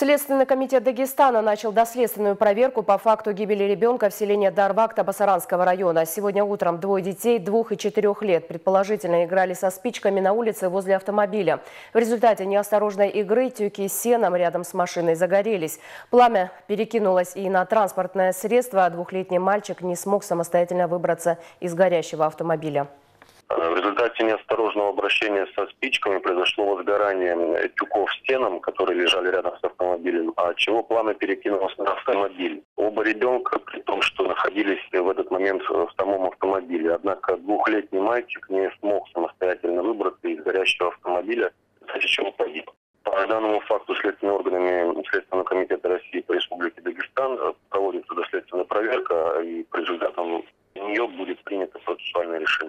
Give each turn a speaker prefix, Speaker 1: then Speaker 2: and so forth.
Speaker 1: Следственный комитет Дагестана начал доследственную проверку по факту гибели ребенка в селении Дарвакта Басаранского района. Сегодня утром двое детей двух и четырех лет предположительно играли со спичками на улице возле автомобиля. В результате неосторожной игры тюки с сеном рядом с машиной загорелись. Пламя перекинулось и на транспортное средство, а двухлетний мальчик не смог самостоятельно выбраться из горящего автомобиля
Speaker 2: дорожного обращения со спичками произошло возгорание э, тюков стенам, которые лежали рядом с автомобилем, А чего пламя перекинулось на автомобиль. Оба ребенка, при том, что находились в этот момент в самом автомобиле. Однако двухлетний мальчик не смог самостоятельно выбраться из горящего автомобиля, из-за чего погиб. По данному факту следственными органами Следственного комитета России по Республике Дагестан э, проводится доследственная проверка, э, и по результатам нее будет принято процессуальное решение.